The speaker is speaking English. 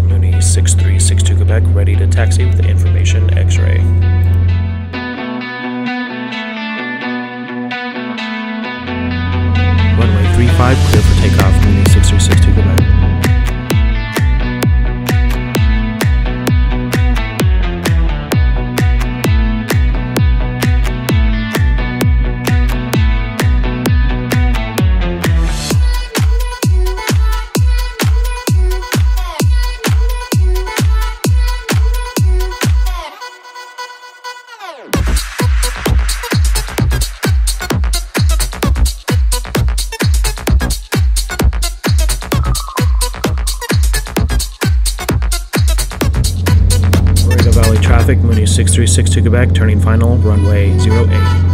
6362 Quebec, ready to taxi with the information X-ray. Runway 35, clear for takeoff, Mooney Traffic, Mooney 6362 Quebec, turning final, runway 08.